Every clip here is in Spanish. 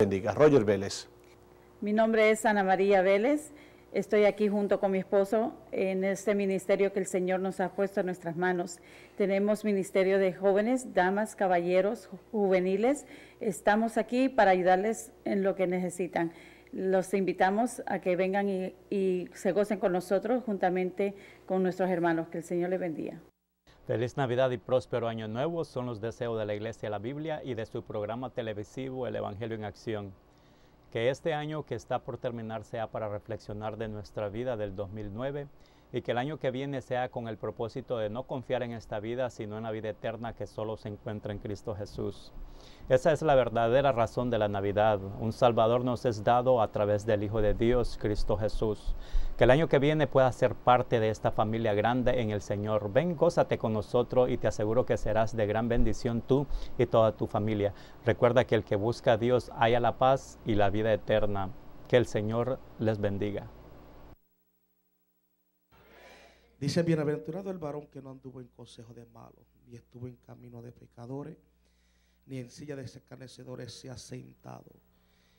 bendiga. Roger Vélez. Mi nombre es Ana María Vélez. Estoy aquí junto con mi esposo en este ministerio que el Señor nos ha puesto en nuestras manos. Tenemos ministerio de jóvenes, damas, caballeros, juveniles. Estamos aquí para ayudarles en lo que necesitan. Los invitamos a que vengan y, se gocen con nosotros juntamente con nuestros hermanos. Que el Señor les bendiga. Feliz Navidad y próspero Año Nuevo son los deseos de la Iglesia de la Biblia y de su programa televisivo El Evangelio en Acción. Que este año que está por terminar sea para reflexionar de nuestra vida del 2009 y que el año que viene sea con el propósito de no confiar en esta vida, sino en la vida eterna que solo se encuentra en Cristo Jesús. Esa es la verdadera razón de la Navidad. Un Salvador nos es dado a través del Hijo de Dios, Cristo Jesús. Que el año que viene pueda ser parte de esta familia grande en el Señor. Ven, gózate con nosotros y te aseguro que serás de gran bendición tú y toda tu familia. Recuerda que el que busca a Dios haya la paz y la vida eterna. Que el Señor les bendiga. Dice, bienaventurado el varón que no anduvo en consejo de malos, ni estuvo en camino de pecadores, ni en silla de escarnecedores se ha sentado,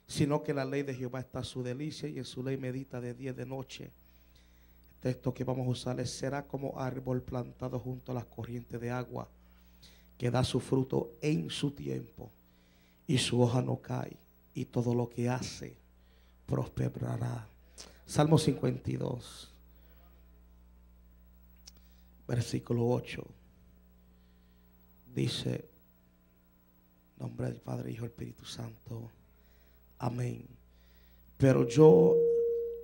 sino que la ley de Jehová está a su delicia y en su ley medita de día y de noche. El texto que vamos a usar es, será como árbol plantado junto a las corrientes de agua, que da su fruto en su tiempo, y su hoja no cae, y todo lo que hace prosperará. Salmo 52 versículo 8, dice, nombre del Padre, Hijo, Espíritu Santo, amén. Pero yo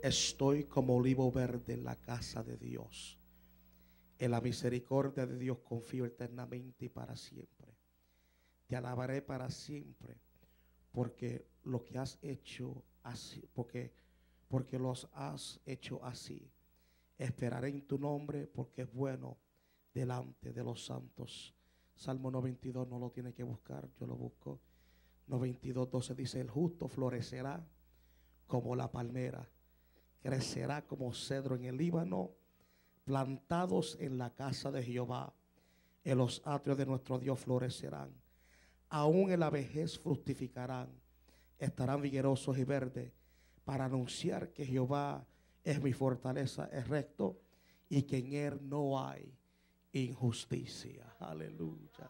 estoy como olivo verde en la casa de Dios. En la misericordia de Dios confío eternamente y para siempre. Te alabaré para siempre, porque lo que has hecho así, porque, porque los has hecho así. Esperaré en tu nombre porque es bueno delante de los santos. Salmo 92 no lo tiene que buscar, yo lo busco. 92, 12 dice, el justo florecerá como la palmera, crecerá como cedro en el Líbano, plantados en la casa de Jehová, en los atrios de nuestro Dios florecerán. Aún en la vejez fructificarán, estarán vigorosos y verdes, para anunciar que Jehová es mi fortaleza, es recto y que en él no hay injusticia. Aleluya.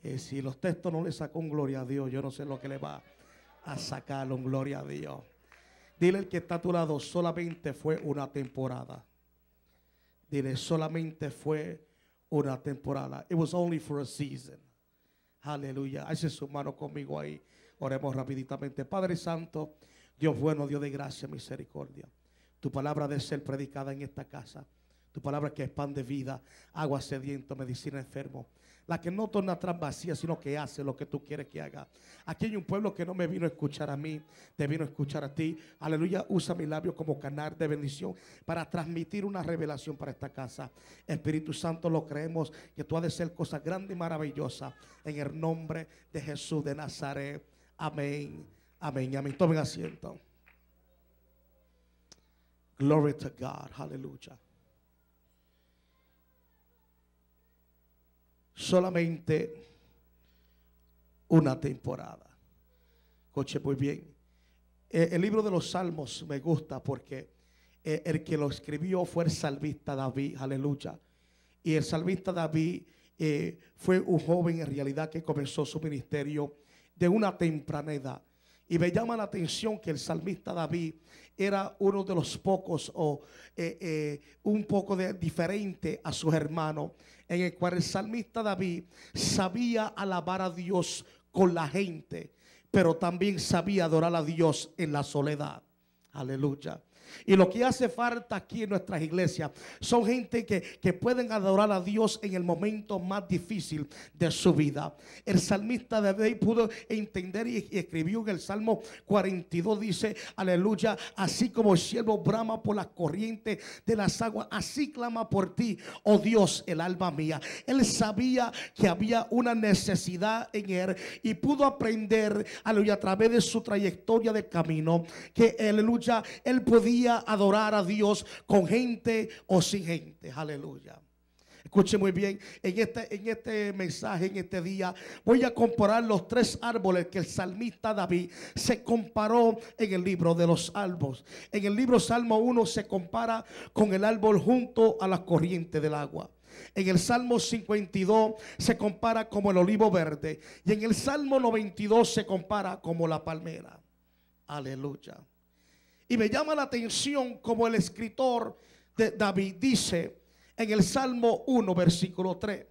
Eh, si los textos no le sacó un gloria a Dios, yo no sé lo que le va a sacar un gloria a Dios. Dile el que está a tu lado, solamente fue una temporada. Dile, solamente fue una temporada. It was only for a season. Aleluya. Hace su mano conmigo ahí. Oremos rapiditamente. Padre Santo, Dios bueno, Dios de gracia, misericordia. Tu palabra debe ser predicada en esta casa. Tu palabra que es pan de vida, agua sediento, medicina enfermo. La que no torna atrás vacía, sino que hace lo que tú quieres que haga. Aquí hay un pueblo que no me vino a escuchar a mí, te vino a escuchar a ti. Aleluya, usa mi labio como canal de bendición para transmitir una revelación para esta casa. Espíritu Santo, lo creemos que tú has de ser cosas grandes y maravillosas en el nombre de Jesús de Nazaret. Amén, amén, amén. Tomen asiento. Glory to God. Aleluya. Solamente una temporada. Coche, muy bien. Eh, el libro de los Salmos me gusta porque eh, el que lo escribió fue el salvista David. Aleluya. Y el salvista David eh, fue un joven en realidad que comenzó su ministerio de una temprana edad. Y me llama la atención que el salmista David era uno de los pocos o eh, eh, un poco de, diferente a sus hermanos, en el cual el salmista David sabía alabar a Dios con la gente, pero también sabía adorar a Dios en la soledad. Aleluya. Y lo que hace falta aquí en nuestras iglesias son gente que, que, pueden adorar a Dios en el momento más difícil de su vida. El salmista de David pudo entender y, escribió en el Salmo 42, dice, aleluya, así como el cielo brama por las corrientes de las aguas, así clama por ti, oh Dios, el alma mía. Él sabía que había una necesidad en él y pudo aprender, a través de su trayectoria de camino, que aleluya, él podía adorar a Dios con gente o sin gente. Aleluya. Escuche muy bien, en este, en este mensaje, en este día, voy a comparar los tres árboles que el salmista David se comparó en el libro de los salmos. En el libro Salmo 1 se compara con el árbol junto a la corriente del agua. En el Salmo 52 se compara como el olivo verde. Y en el Salmo 92 se compara como la palmera. Aleluya. Y me llama la atención como el escritor de David dice en el Salmo 1, versículo 3.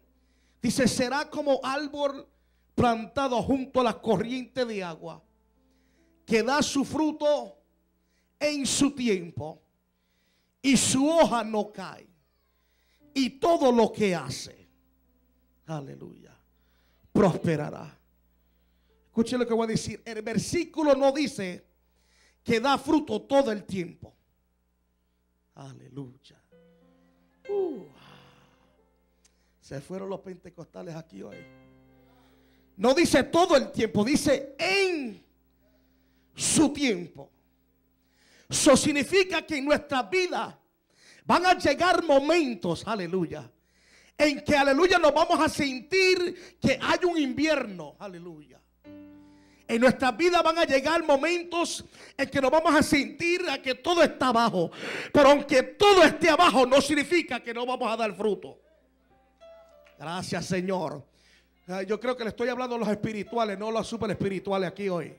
Dice, será como árbol plantado junto a la corriente de agua, que da su fruto en su tiempo y su hoja no cae. Y todo lo que hace, aleluya, prosperará. Escuchen lo que voy a decir. El versículo no dice que da fruto todo el tiempo. Aleluya. Uh. se fueron los pentecostales aquí hoy. No dice todo el tiempo, dice en su tiempo. Eso significa que en nuestra vida van a llegar momentos, aleluya, en que, aleluya, nos vamos a sentir que hay un invierno, aleluya. En nuestras vidas van a llegar momentos en que nos vamos a sentir a que todo está abajo. Pero aunque todo esté abajo, no significa que no vamos a dar fruto. Gracias, Señor. Yo creo que le estoy hablando a los espirituales, no a los super espirituales aquí hoy.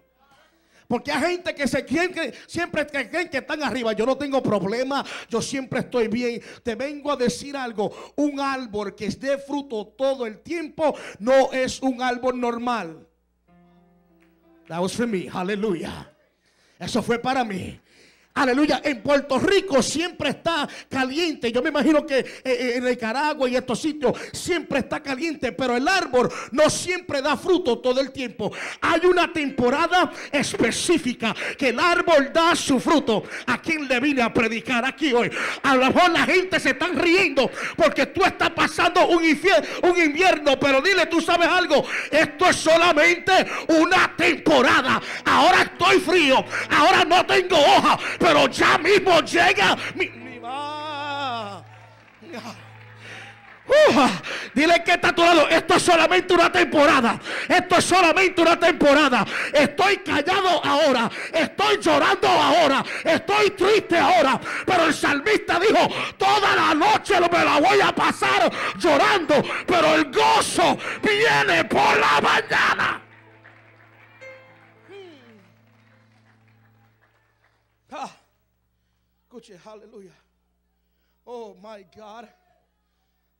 Porque hay gente que se creen que siempre creen que están arriba. Yo no tengo problema, yo siempre estoy bien. Te vengo a decir algo. Un árbol que dé fruto todo el tiempo no es un árbol normal. That was for me. Hallelujah. Eso fue para mí. Aleluya, en Puerto Rico siempre está caliente. Yo me imagino que eh, eh, en Nicaragua y estos sitios siempre está caliente, pero el árbol no siempre da fruto todo el tiempo. Hay una temporada específica que el árbol da su fruto. ¿A quien le vine a predicar aquí hoy? A lo mejor la gente se está riendo porque tú estás pasando un, invierno, pero dile, tú sabes algo, esto es solamente una temporada. Ahora estoy frío, ahora no tengo hoja ya mismo llega mi, uh, dile que está tu lado. Esto es solamente una temporada. Esto es solamente una temporada. Estoy callado ahora. Estoy llorando ahora. Estoy triste ahora. Pero el salmista dijo: Toda la noche me la voy a pasar llorando. Pero el gozo viene por la mañana. Escuche, aleluya. Oh my God.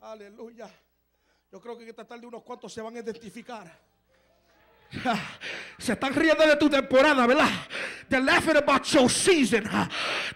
Aleluya. Yo creo que esta tarde unos cuantos se van a identificar. Se están riendo de tu temporada, ¿verdad? They're laughing about your season.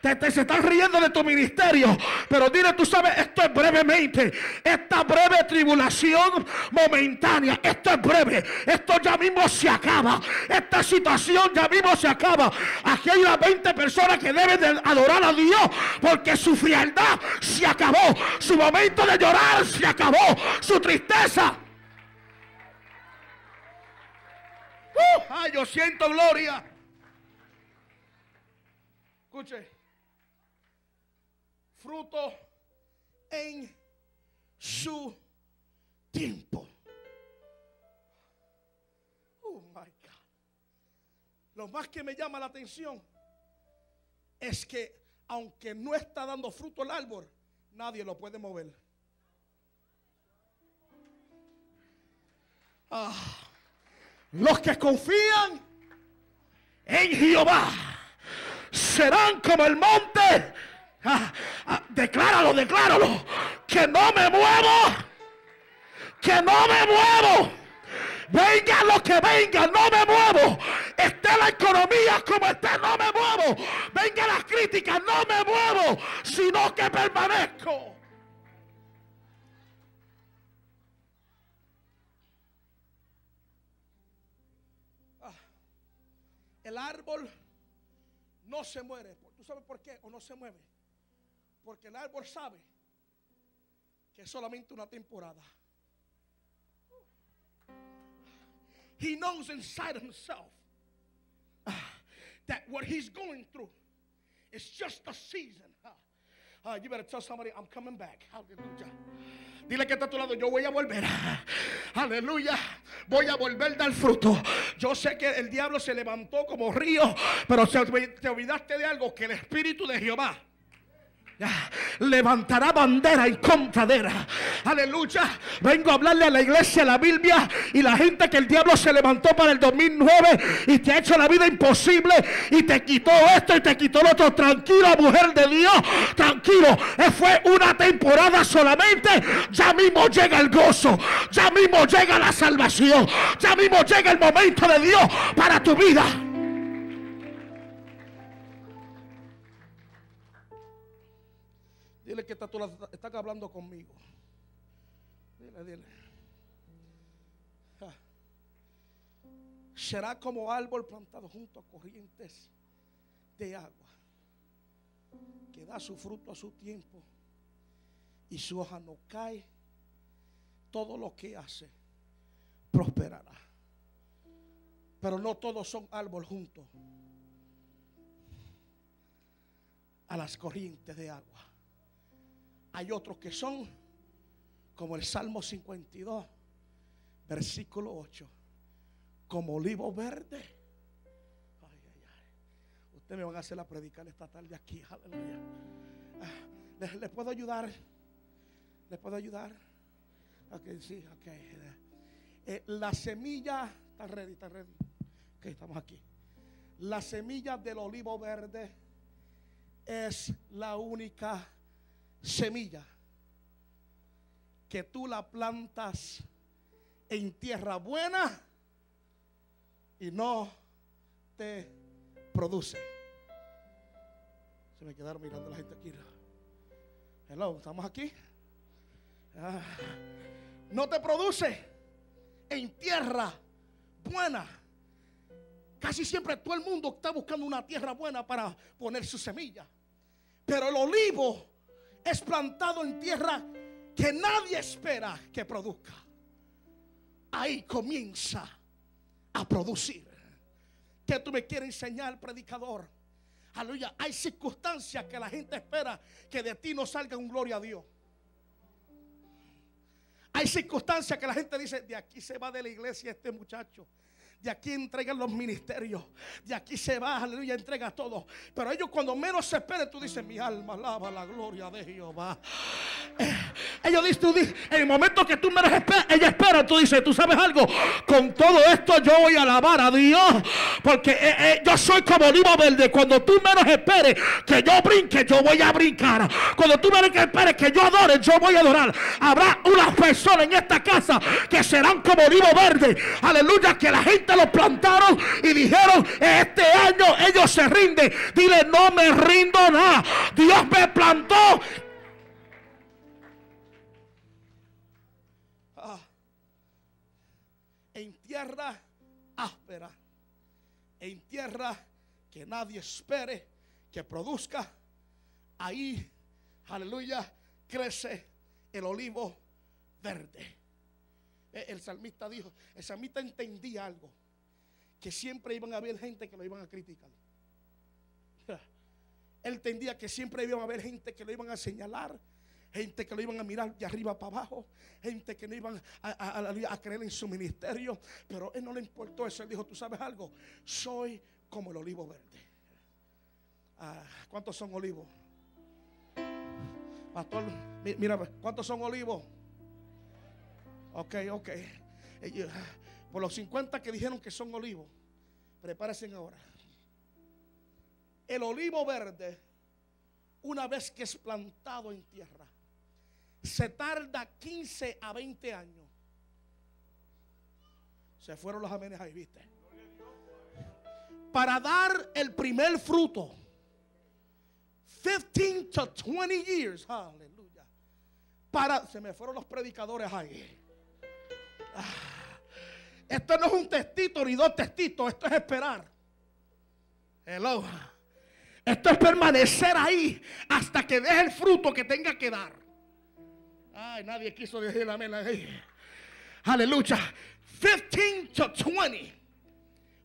Te, se están riendo de tu ministerio. Pero dile, tú sabes, esto es brevemente. Esta breve tribulación momentánea. Esto es breve. Esto ya mismo se acaba. Esta situación ya mismo se acaba. Aquí hay unas 20 personas que deben de adorar a Dios. Porque su frialdad se acabó. Su momento de llorar se acabó. Su tristeza Uh, ay, yo siento gloria. Escuche. Fruto en su tiempo. Oh my God. Lo más que me llama la atención es que aunque no está dando fruto el árbol, nadie lo puede mover. Ah. Los que confían en Jehová serán como el monte. Ah, ah, decláralo, decláralo. Que no me muevo. Que no me muevo. Venga lo que venga, no me muevo. Esté la economía como esté, no me muevo. Venga las críticas, no me muevo, sino que permanezco. El árbol no se muere. ¿Tú sabes por qué? ¿O no se mueve? Porque el árbol sabe que es solamente una temporada. He knows inside himself that what he's going through is just a season. Uh, you better tell somebody, I'm coming back. Hallelujah. Dile que está a tu lado, yo voy a volver. Aleluya. Voy a volver dar fruto. Yo sé que el diablo se levantó como río, pero te olvidaste de algo, que el Espíritu de Jehová levantará bandera en contra de Aleluya. Vengo a hablarle a la iglesia, la Biblia y la gente que el diablo se levantó para el 2009 y te ha hecho la vida imposible y te quitó esto y te quitó lo otro. Tranquilo, mujer de Dios. Tranquilo. Eh, fue una temporada solamente. Ya mismo llega el gozo. Ya mismo llega la salvación. Ya mismo llega el momento de Dios para tu vida. Dile que está, están hablando conmigo. Dile, dile. Será como árbol plantado junto a corrientes de agua, que da su fruto a su tiempo y su hoja no cae. Todo lo que hace prosperará. Pero no todos son árboles juntos a las corrientes de agua. Hay otros que son como el Salmo 52, versículo 8, como olivo verde. Ay, ay, ay. Ustedes me van a hacer la predicar esta tarde aquí. Aleluya. Ah, ¿les, puedo ayudar? ¿Les puedo ayudar? Ok, sí, ok. Eh, la semilla, está ready, está ready. Ok, estamos aquí. La semilla del olivo verde es la única semilla que tú la plantas en tierra buena y no te produce. Se me quedaron mirando la gente aquí. Hello, ¿estamos aquí? Ah, no te produce en tierra buena. Casi siempre todo el mundo está buscando una tierra buena para poner su semilla. Pero el olivo es plantado en tierra que nadie espera que produzca. Ahí comienza a producir. ¿Qué tú me quieres enseñar, predicador? Aleluya. Hay circunstancias que la gente espera que de ti no salga un gloria a Dios. Hay circunstancias que la gente dice, de aquí se va de la iglesia este muchacho. De aquí entregan los ministerios. De aquí se va, aleluya, entrega todo. Pero ellos cuando menos se esperen, tú dices, mi alma alaba la gloria de Jehová. Eh, ellos dicen, tú en el momento que tú menos esperas, ella espera, tú dices, tú sabes algo, con todo esto yo voy a alabar a Dios. Porque eh, eh, yo soy como olivo verde. Cuando tú menos esperes que yo brinque, yo voy a brincar. Cuando tú menos esperes que yo adore, yo voy a adorar. Habrá unas personas en esta casa que serán como olivo verde. Aleluya, que la gente lo plantaron y dijeron, este año ellos se rinden. Dile, no me rindo nada. Dios me plantó. Ah. en tierra áspera, en tierra que nadie espere que produzca, ahí, aleluya, crece el olivo verde. El salmista dijo, el salmista entendía algo que siempre iban a haber gente que lo iban a criticar. Él entendía que siempre iban a haber gente que lo iban a señalar, gente que lo iban a mirar de arriba para abajo, gente que no iban a, creer en su ministerio, pero él no le importó eso. Él dijo, tú sabes algo, soy como el olivo verde. Ah, ¿Cuántos son olivos? Pastor, mira, ¿cuántos son olivos? Ok, ok. Por los 50 que dijeron que son olivos, prepárense ahora. El olivo verde, una vez que es plantado en tierra, se tarda 15 a 20 años. Se fueron los amenes ahí, viste. Para dar el primer fruto. 15 to 20 years. Aleluya. Para, se me fueron los predicadores ahí. Ah. Esto no es un testito ni dos testitos, esto es esperar. Hello. Esto es permanecer ahí hasta que deje el fruto que tenga que dar. Ay, nadie quiso decir amén. Aleluya. 15 to 20.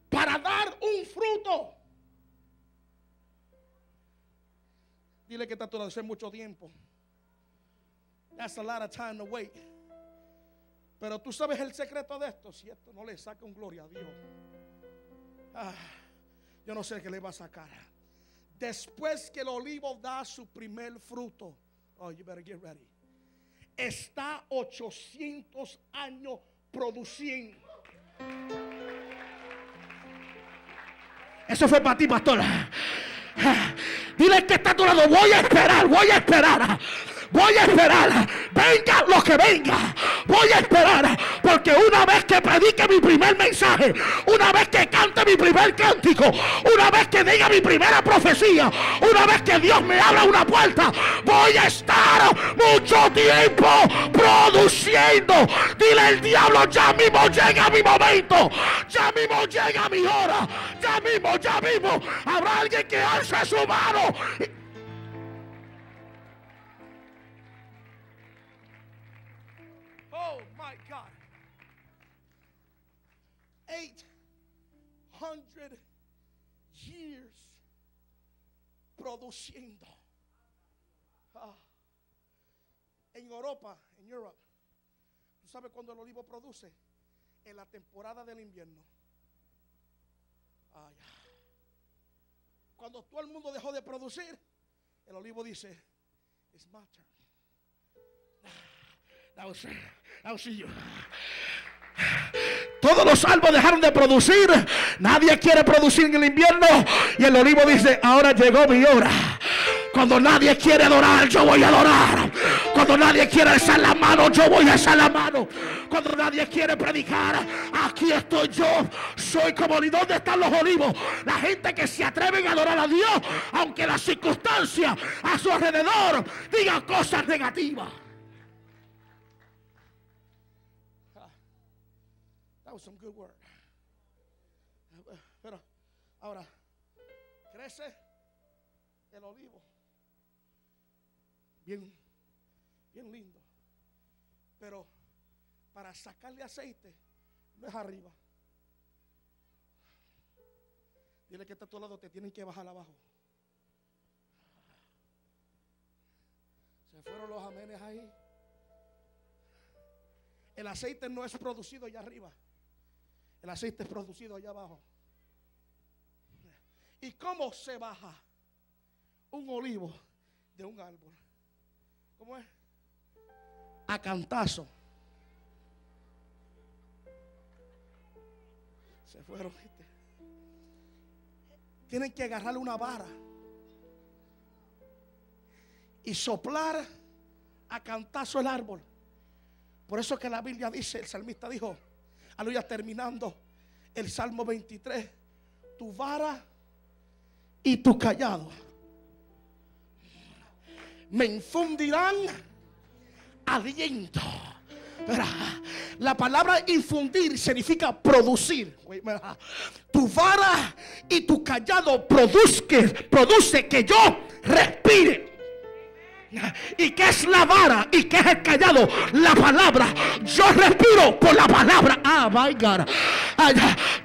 Para dar un fruto. Dile que está todo hace mucho tiempo. That's a lot of time to wait. Pero tú sabes el secreto de esto. Si esto no le saca un gloria a Dios. Ah, yo no sé qué le va a sacar. Después que el olivo da su primer fruto. Oh, you better get ready. Está 800 años produciendo. Eso fue para ti, pastor. Dile que está a tu lado. Voy a esperar, voy a esperar. Voy a esperar. Venga lo que venga. Voy a esperar. Porque una vez que predique mi primer mensaje, una vez que cante mi primer cántico, una vez que diga mi primera profecía, una vez que Dios me abra una puerta, voy a estar mucho tiempo produciendo. Dile el diablo, ya mismo llega mi momento. Ya mismo llega mi hora. Ya mismo, ya mismo. Habrá alguien que alce su mano. My God. 800 years produciendo. Ah. En Europa, en Europe, ¿tú sabes cuándo el olivo produce? En la temporada del invierno. Ah. Cuando todo el mundo dejó de producir, el olivo dice, it's my turn. Todos los árboles dejaron de producir. Nadie quiere producir en el invierno. Y el olivo dice, ahora llegó mi hora. Cuando nadie quiere adorar, yo voy a adorar. Cuando nadie quiere alzar la mano, yo voy a alzar la mano. Cuando nadie quiere predicar, aquí estoy yo. Soy como ni dónde están los olivos. La gente que se atreven a adorar a Dios, aunque las circunstancias a su alrededor digan cosas negativas. That was some good word. Pero ahora crece el olivo. Bien, bien lindo. Pero para sacarle aceite no es arriba. Dile que está a tu lado, te tienen que bajar abajo. Se fueron los amenes ahí. El aceite no es producido allá arriba. El aceite es producido allá abajo. ¿Y cómo se baja un olivo de un árbol? ¿Cómo es? A cantazo. Se fueron. ¿viste? Tienen que agarrarle una vara y soplar a cantazo el árbol. Por eso que la Biblia dice, el salmista dijo, aleluya, terminando el Salmo 23, tu vara y tu callado me infundirán aliento. La palabra infundir significa producir. Tu vara y tu callado produzque, produce que yo respire. ¿Y qué es la vara? ¿Y qué es el callado? La palabra. Yo respiro por la palabra. Ah, my God. Ay,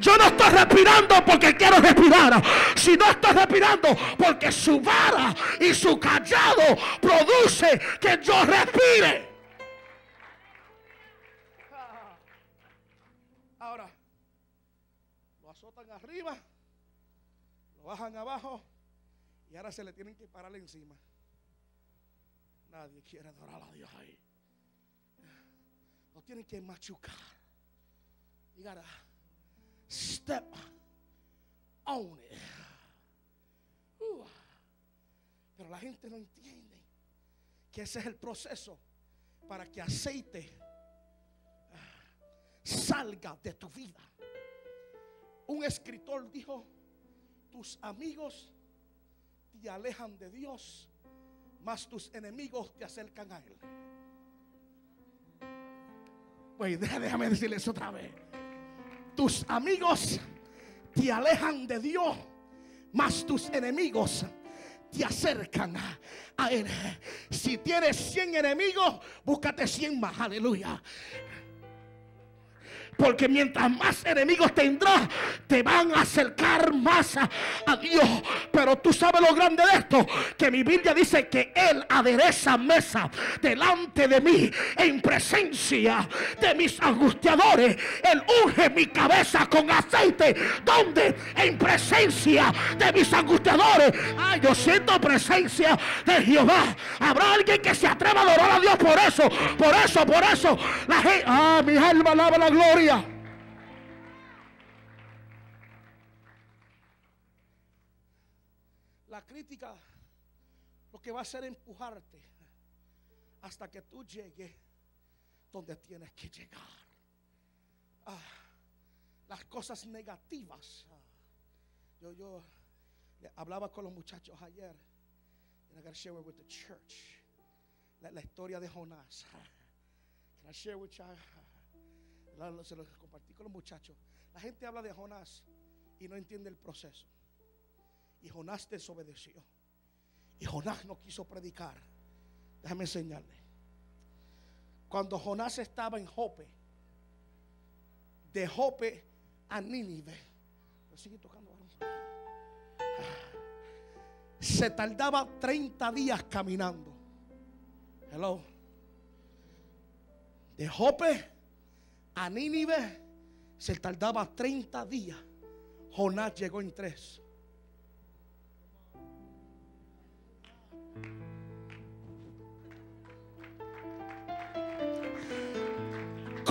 Yo no estoy respirando porque quiero respirar. Sino estoy respirando porque su vara y su callado produce que yo respire. Ahora, lo azotan arriba, lo bajan abajo y ahora se le tienen que parar encima. Nadie quiere adorar a Dios ahí. Lo tienen que machucar. You gotta step on it. Uh. Pero la gente no entiende que ese es el proceso para que aceite ah, salga de tu vida. Un escritor dijo, tus amigos te alejan de Dios más tus enemigos te acercan a Él. Pues déjame decirles otra vez. Tus amigos te alejan de Dios, más tus enemigos te acercan a Él. Si tienes 100 enemigos, búscate 100 más. Aleluya. Porque mientras más enemigos tendrás, te van a acercar más a, a Dios. Pero tú sabes lo grande de esto, que mi Biblia dice que Él adereza mesa delante de mí en presencia de mis angustiadores. Él unge mi cabeza con aceite. ¿Dónde? En presencia de mis angustiadores. Ay, yo siento presencia de Jehová. Habrá alguien que se atreva a adorar a Dios por eso, por eso, por eso. La gente, ah, mi alma alaba la gloria. Crítica lo que va a hacer empujarte hasta que tú llegues donde tienes que llegar. Ah, las cosas negativas. ah, yo, yo hablaba con los muchachos ayer. And I gotta share it with the church. La, la historia de Jonás. Can I share with you? La- se lo compartí con los muchachos. La gente habla de Jonás y no entiende el proceso. Y Jonás desobedeció. Y Jonás no quiso predicar. Déjame enseñarle. Cuando Jonás estaba en Jope, de Jope a Nínive, se tardaba 30 días caminando. Hello. De Jope a Nínive se tardaba 30 días. Jonás llegó en tres.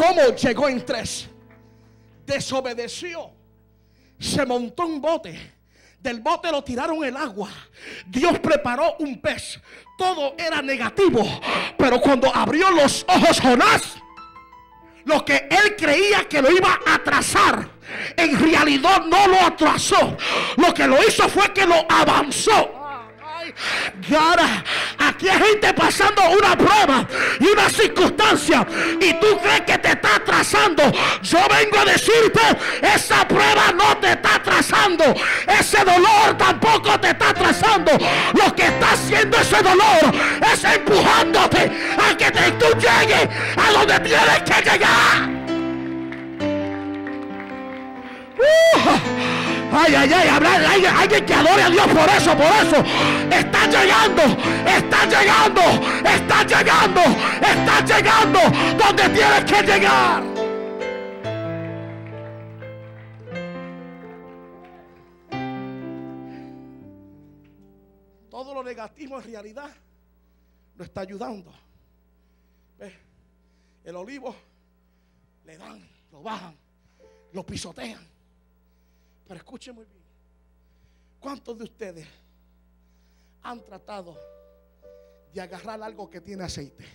¿Cómo llegó en tres? Desobedeció. Se montó un bote. Del bote lo tiraron el agua. Dios preparó un pez. Todo era negativo. Pero cuando abrió los ojos Jonás, lo que él creía que lo iba a atrasar, en realidad no lo atrasó. Lo que lo hizo fue que lo avanzó. God, aquí hay gente pasando una prueba y una circunstancia y tú crees que te está atrasando. Yo vengo a decirte, esa prueba no te está atrasando. Ese dolor tampoco te está atrasando. Lo que está haciendo ese dolor es empujándote a que te- tú llegues a donde tienes que llegar. Uh, Ay, ay, ay, habrá hay alguien que adore a Dios por eso, por eso. Está llegando, está llegando, está llegando, está llegando donde tienes que llegar. Todo lo negativo en realidad no está ayudando. ¿Ves? El olivo le dan, lo bajan, lo pisotean. Pero escuchen muy bien. ¿Cuántos de ustedes han tratado de agarrar algo que tiene aceite?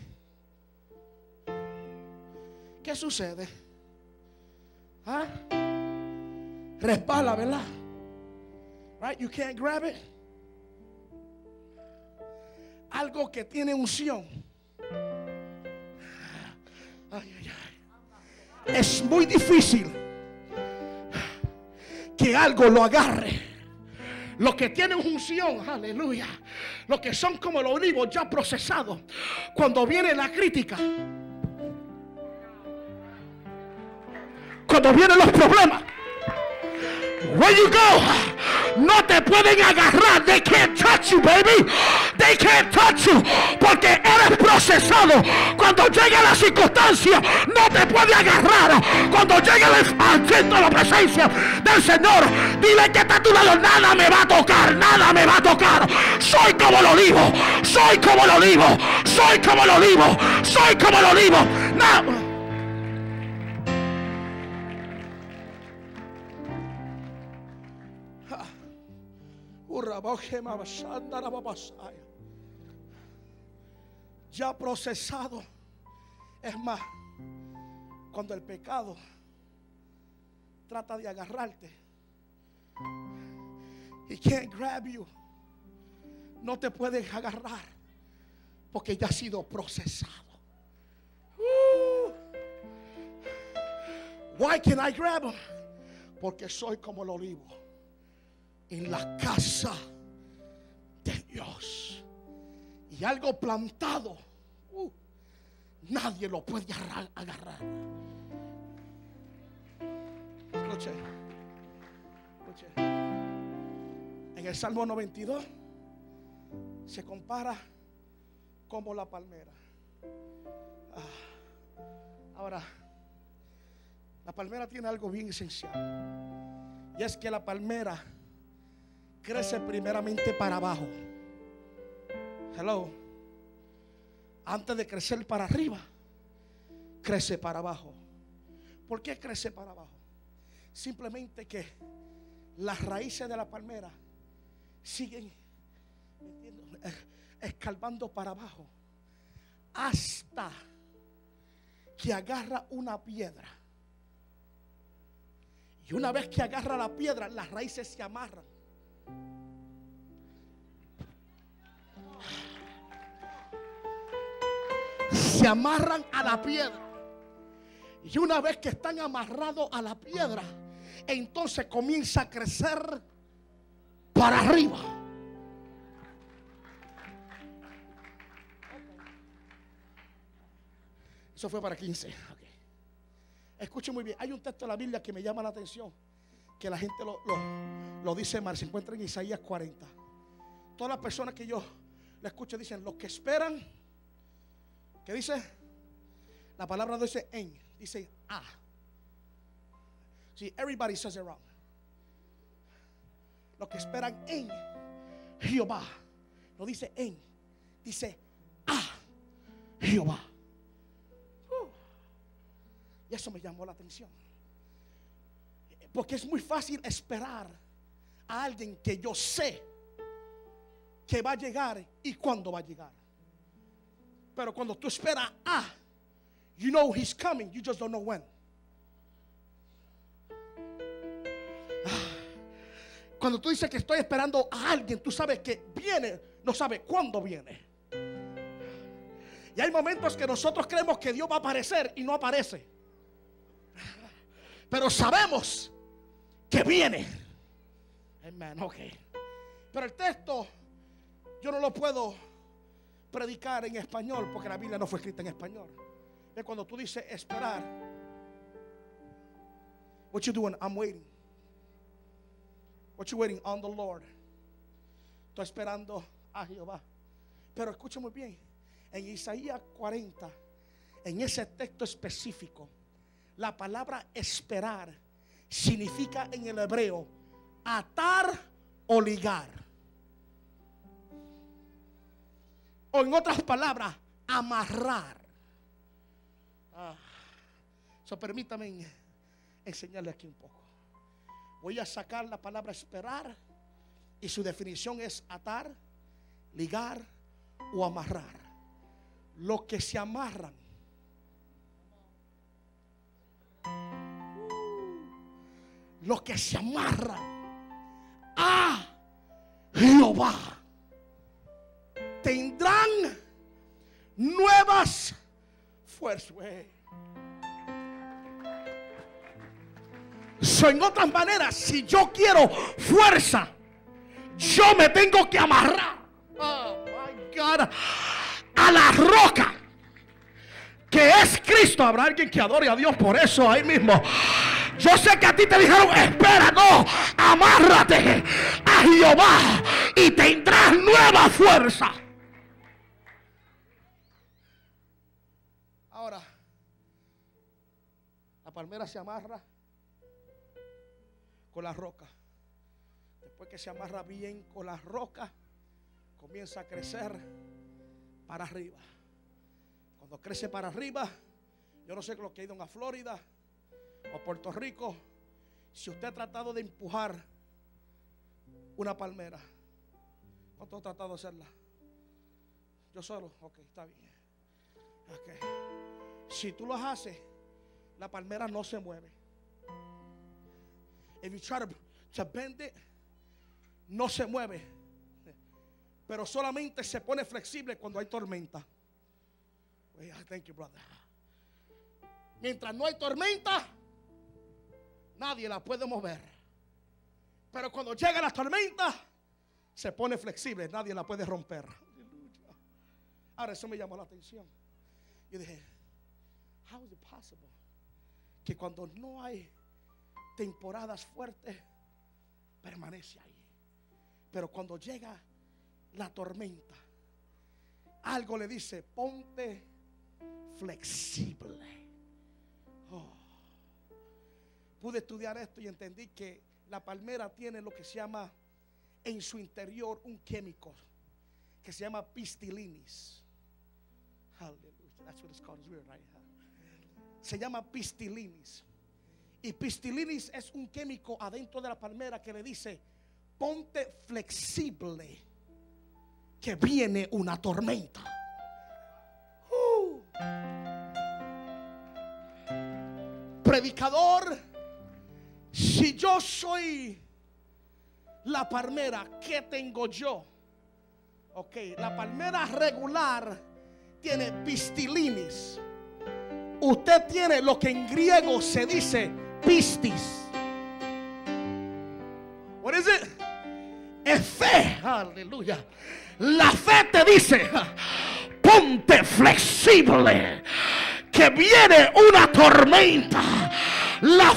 ¿Qué sucede? ¿Ah? Respala, ¿verdad? Right? You can't grab it. Algo que tiene unción. Ay, ay, ay. Es muy difícil que algo lo agarre. Los que tienen unción, aleluya. Los que son como los olivos ya procesados. Cuando viene la crítica. Cuando vienen los problemas. Where you go, no te pueden agarrar. They can't touch you, baby. They can't touch you. Porque eres procesado. Cuando llega la circunstancia, no te puede agarrar. Cuando llega el asiento a la presencia del Señor, dile que está a tu lado. Nada me va a tocar, nada me va a tocar. Soy como el olivo, soy como el olivo, soy como el olivo, soy como el olivo. Ya procesado. Es más, cuando el pecado trata de agarrarte, he can't grab you. No te puedes agarrar porque ya ha sido procesado. Why can I grab him? Porque soy como el olivo en la casa de Dios. Y algo plantado, uh, nadie lo puede arra- agarrar. Escuche. Escuche. En el Salmo 92 se compara como la palmera. Ah, ahora, la palmera tiene algo bien esencial. Y es que la palmera crece primeramente para abajo. Hello. Antes de crecer para arriba, crece para abajo. ¿Por qué crece para abajo? Simplemente que las raíces de la palmera siguen escalvando para abajo hasta que agarra una piedra. Y una vez que agarra la piedra, las raíces se amarran. Se amarran a la piedra. Y una vez que están amarrados a la piedra, entonces comienza a crecer para arriba. Eso fue para 15. Okay. Escuche muy bien. Hay un texto de la Biblia que me llama la atención. Que la gente lo, dice mal. Se encuentra en Isaías 40. Todas las personas que yo le escucho dicen, los que esperan. ¿Qué dice? La palabra no dice en, dice a. See, everybody says it wrong. Los que esperan en Jehová. No dice en, dice a Jehová. Y eso me llamó la atención. Porque es muy fácil esperar a alguien que yo sé que va a llegar y cuándo va a llegar. Pero cuando tú esperas a, you know he's coming, you just don't know when. Ah. Cuando tú dices que estoy esperando a alguien, tú sabes que viene, no sabes cuándo viene. Y hay momentos que nosotros creemos que Dios va a aparecer y no aparece. Pero sabemos que viene. Amén, ok. Pero el texto yo no lo puedo predicar en español porque la Biblia no fue escrita en español. Es cuando tú dices esperar. What you doing? I'm waiting. What you waiting on the Lord? Estoy esperando a Jehová. Pero escucha muy bien. En Isaías 40, en ese texto específico, la palabra esperar significa en el hebreo atar o ligar. O en otras palabras, amarrar. Ah, so permítame enseñarle aquí un poco. Voy a sacar la palabra esperar y su definición es atar, ligar o amarrar. Lo que se amarran los que se amarran a Jehová tendrán nuevas fuerzas. En otras maneras, si yo quiero fuerza, yo me tengo que amarrar oh, a la roca que es Cristo. Habrá alguien que adore a Dios por eso ahí mismo. Yo sé que a ti te dijeron, espera, no, amárrate a Jehová y tendrás nueva fuerza. Ahora, la palmera se amarra con la roca. Después que se amarra bien con la roca, comienza a crecer para arriba. Cuando crece para arriba, yo no sé lo que ha ido a Florida o Puerto Rico, si usted ha tratado de empujar una palmera, ¿cuánto ha tratado de hacerla? Yo solo, ok, está bien. Okay. Si tú lo haces, la palmera no se mueve. If you try to, bend it, no se mueve. Pero solamente se pone flexible cuando hay tormenta. Thank you, brother. Mientras no hay tormenta, nadie la puede mover. Pero cuando llega la tormenta, se pone flexible, nadie la puede romper. Ahora eso me llamó la atención. Yo dije, how is it possible que cuando no hay temporadas fuertes, permanece ahí. Pero cuando llega la tormenta, algo le dice, ponte flexible. Oh. Pude estudiar esto y entendí que la palmera tiene lo que se llama en su interior un químico que se llama pistilinis. Hallelujah. That's what it's called. It's right? Se llama pistilinis. Y pistilinis es un químico adentro de la palmera que le dice, ponte flexible, que viene una tormenta. Uh. Predicador, si yo soy la palmera, ¿qué tengo yo? Ok, la palmera regular tiene pistilinis. Usted tiene lo que en griego se dice pistis. What is it? Es fe. Aleluya. La fe te dice, ponte flexible, que viene una tormenta. La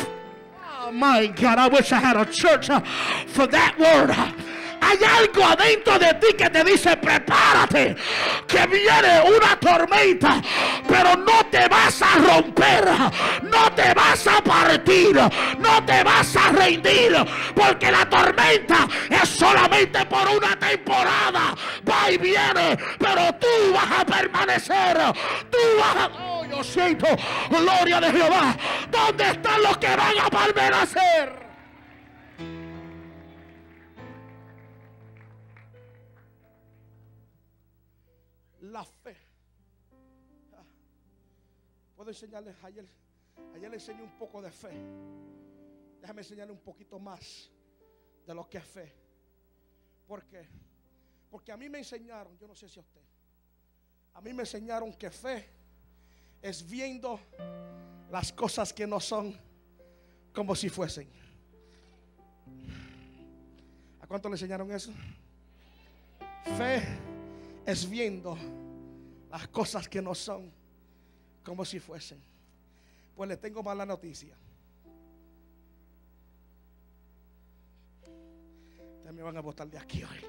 my God, I wish I had a church uh, for that word. Hay algo adentro de ti que te dice, prepárate, que viene una tormenta, pero no te vas a romper, no te vas a partir, no te vas a rendir, porque la tormenta es solamente por una temporada, va y viene, pero tú vas a permanecer, tú vas a... Oh, yo siento, gloria de Jehová, ¿dónde están los que van a permanecer? Puedo enseñarles ayer. Ayer le enseñé un poco de fe. Déjame enseñarle un poquito más de lo que es fe. ¿Por qué? Porque a mí me enseñaron, yo no sé si a usted, a mí me enseñaron que fe es viendo las cosas que no son como si fuesen. ¿A cuánto le enseñaron eso? Fe es viendo las cosas que no son como si fuesen. Pues le tengo mala noticia. Ustedes me van a botar de aquí hoy.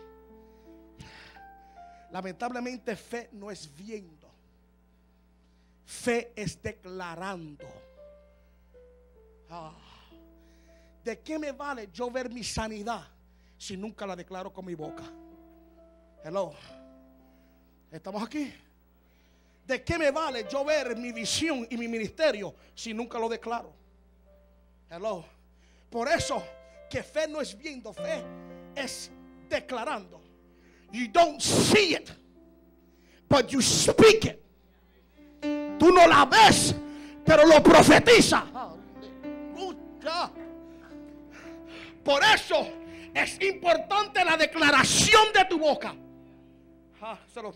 Lamentablemente fe no es viendo. Fe es declarando. Ah. ¿De qué me vale yo ver mi sanidad si nunca la declaro con mi boca? Hello. ¿Estamos aquí? ¿De qué me vale yo ver mi visión y mi ministerio si nunca lo declaro? Hello. Por eso que fe no es viendo, fe es declarando. You don't see it, but you speak it. Tú no la ves, pero lo profetiza. Por eso es importante la declaración de tu boca. Ah, se, lo,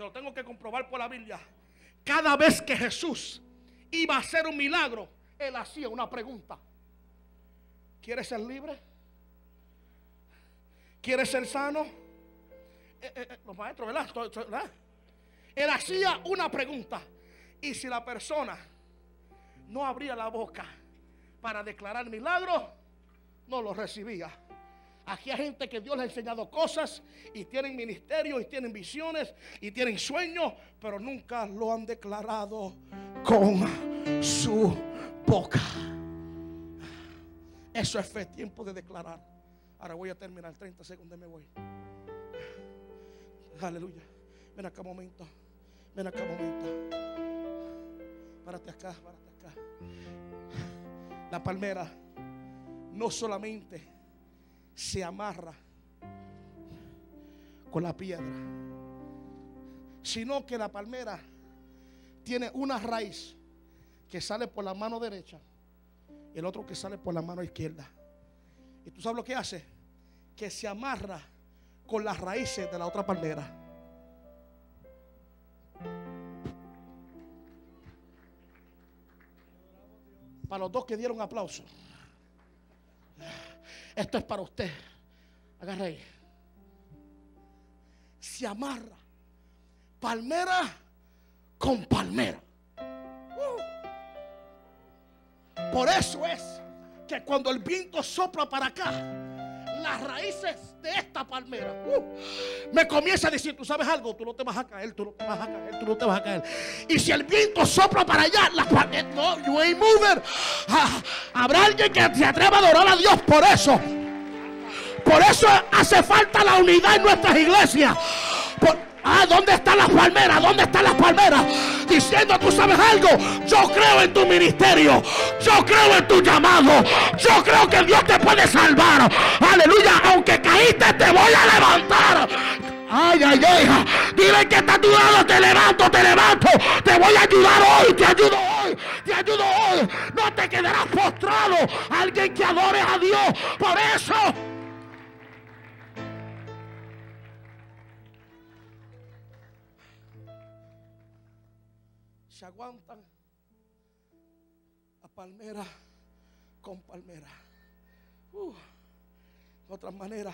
se lo tengo que comprobar por la Biblia. Cada vez que Jesús iba a hacer un milagro, él hacía una pregunta. ¿Quieres ser libre? ¿Quieres ser sano? Eh, eh, eh, los maestros, ¿verdad? ¿verdad? Él hacía una pregunta. Y si la persona no abría la boca para declarar milagro, no lo recibía. Aquí hay gente que Dios le ha enseñado cosas y tienen ministerios y tienen visiones y tienen sueños, pero nunca lo han declarado con su boca. Eso es fe, tiempo de declarar. Ahora voy a terminar 30 segundos y me voy. Aleluya. Ven acá un momento. Ven acá un momento. Párate acá, párate acá. La palmera no solamente se amarra con la piedra, sino que la palmera tiene una raíz que sale por la mano derecha y el otro que sale por la mano izquierda. ¿Y tú sabes lo que hace? Que se amarra con las raíces de la otra palmera. Para los dos que dieron aplauso. Esto es para usted. Agarra ahí. Se amarra palmera con palmera. Uh. Por eso es que cuando el viento sopla para acá, las raíces de esta palmera uh, me comienza a decir, tú sabes algo, tú no te vas a caer, tú no te vas a caer, tú no te vas a caer. Y si el viento sopla para allá, las palmeras, no, you ain't moving. Ah, habrá alguien que se atreva a adorar a Dios por eso. Por eso hace falta la unidad en nuestras iglesias. Ah, ¿dónde están las palmeras? ¿Dónde están las palmeras? Diciendo, tú sabes algo, yo creo en tu ministerio, yo creo en tu llamado, yo creo que Dios te puede salvar. Aleluya, aunque caíste, te voy a levantar. Ay, ay, ay, dile que está a tu lado, te levanto, te levanto, te voy a ayudar hoy, te ayudo hoy, te ayudo hoy. No te quedarás postrado. Alguien que adore a Dios. Por eso aguantan a palmera con palmera. Uh, de otra manera,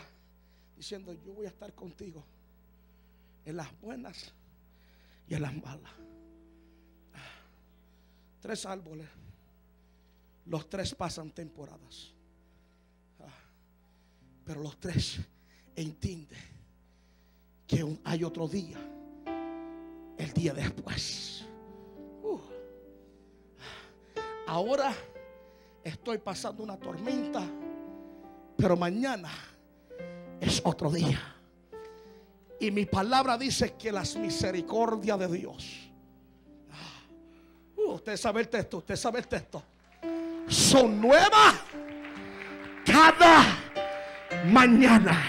diciendo, yo voy a estar contigo en las buenas y en las malas. Tres árboles, los tres pasan temporadas, pero los tres entienden que hay otro día, el día después. Ahora estoy pasando una tormenta, pero mañana es otro día. Y mi palabra dice que las misericordias de Dios. Uh, usted sabe el texto, usted sabe el texto. Son nuevas cada mañana.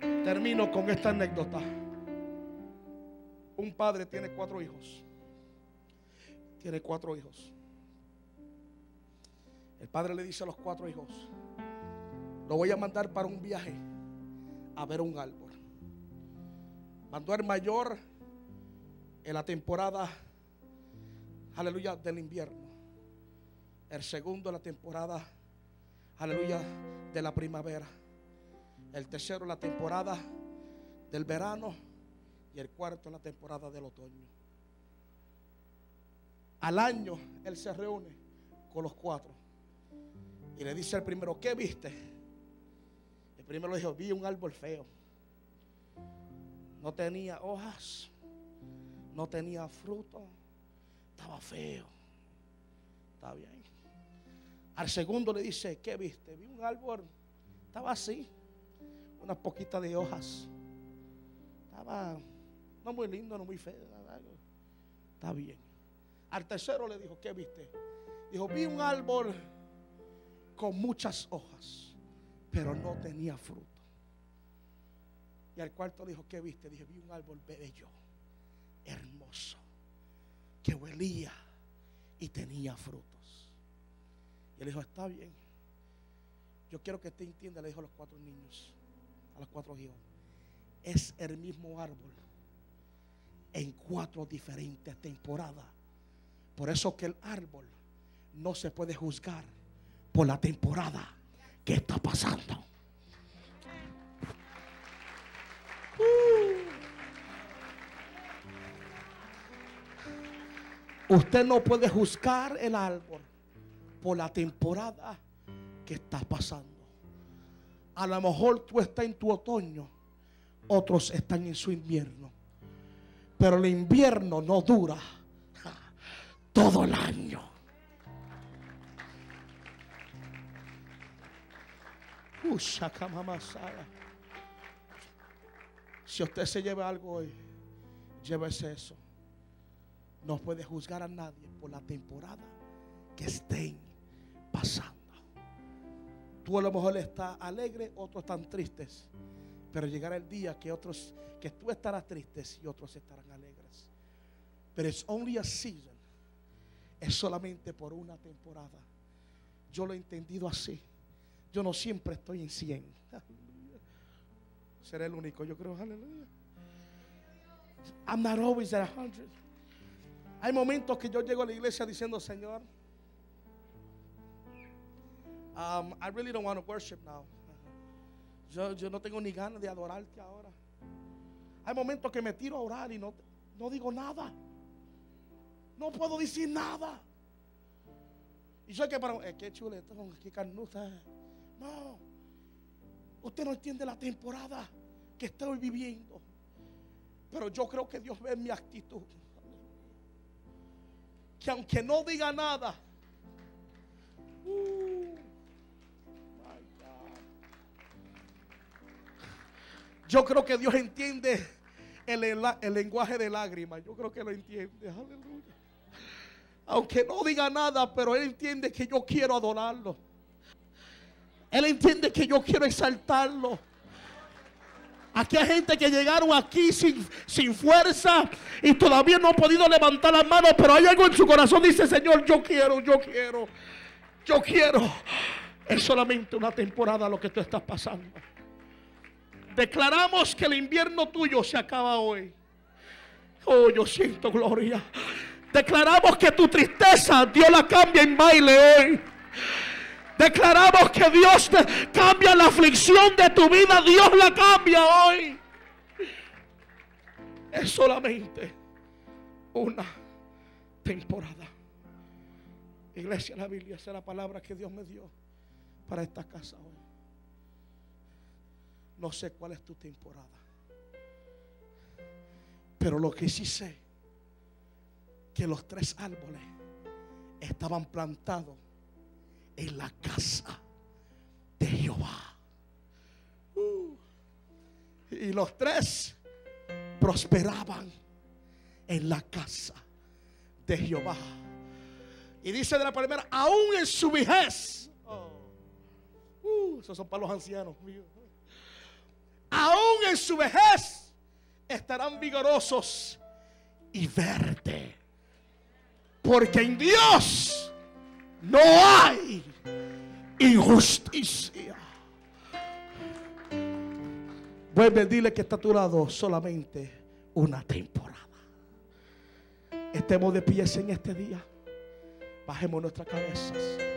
Termino con esta anécdota. Un padre tiene cuatro hijos tiene cuatro hijos. El padre le dice a los cuatro hijos, lo voy a mandar para un viaje a ver un árbol. Mandó al mayor en la temporada, aleluya, del invierno. El segundo en la temporada, aleluya, de la primavera. El tercero en la temporada del verano. Y el cuarto en la temporada del otoño. Al año él se reúne con los cuatro. Y le dice al primero, ¿qué viste? El primero le dijo, vi un árbol feo. No tenía hojas. No tenía fruto. Estaba feo. Está bien. Al segundo le dice, ¿qué viste? Vi un árbol. Estaba así. Unas poquitas de hojas. Estaba no muy lindo, no muy feo. Está bien. Al tercero le dijo, ¿qué viste? Dijo, vi un árbol con muchas hojas, pero no tenía fruto. Y al cuarto dijo, ¿qué viste? Dije, vi un árbol bello, hermoso, que huelía y tenía frutos. Y él dijo, está bien. Yo quiero que te entienda, le dijo a los cuatro niños, a los cuatro hijos. Es el mismo árbol en cuatro diferentes temporadas por eso que el árbol no se puede juzgar por la temporada que está pasando. Uh. Usted no puede juzgar el árbol por la temporada que está pasando. A lo mejor tú estás en tu otoño, otros están en su invierno. Pero el invierno no dura todo el año. Si usted se lleva algo hoy, llévese eso. No puede juzgar a nadie por la temporada que estén pasando. Tú a lo mejor estás alegre, otros están tristes. Pero llegará el día que otros, que tú estarás tristes y otros estarán alegres. Pero it's only a season es solamente por una temporada. Yo lo he entendido así. Yo no siempre estoy en 100. Seré el único, yo creo, aleluya. I'm not always at 100. Hay momentos que yo llego a la iglesia diciendo, Señor, um, I really don't want to worship now. Yo, yo, no tengo ni ganas de adorarte ahora. Hay momentos que me tiro a orar y no, no digo nada. No puedo decir nada. Y yo que para. Eh, qué chuletón, qué carnuta. No. Usted no entiende la temporada que estoy viviendo. Pero yo creo que Dios ve mi actitud. Que aunque no diga nada. Uh, yo creo que Dios entiende el, el lenguaje de lágrimas. Yo creo que lo entiende. Aleluya. Aunque no diga nada, pero Él entiende que yo quiero adorarlo. Él entiende que yo quiero exaltarlo. Aquí hay gente que llegaron aquí sin, sin fuerza y todavía no han podido levantar las manos, pero hay algo en su corazón. Dice, Señor, yo quiero, yo quiero, yo quiero. Es solamente una temporada lo que tú estás pasando. Declaramos que el invierno tuyo se acaba hoy. Oh, yo siento gloria. Declaramos que tu tristeza Dios la cambia en baile hoy. Declaramos que Dios te cambia la aflicción de tu vida. Dios la cambia hoy. Es solamente una temporada. Iglesia, la Biblia, esa es la palabra que Dios me dio para esta casa hoy. No sé cuál es tu temporada. Pero lo que sí sé que los tres árboles estaban plantados en la casa de Jehová. Uh. y los tres prosperaban en la casa de Jehová. Y dice de la primera, aún en su vejez. Oh. Uh, esos son para los ancianos. Aún en su vejez estarán vigorosos y verdes. Porque en Dios no hay injusticia. Vuelve, dile que está a tu lado solamente una temporada. Estemos de pies en este día. Bajemos nuestras cabezas.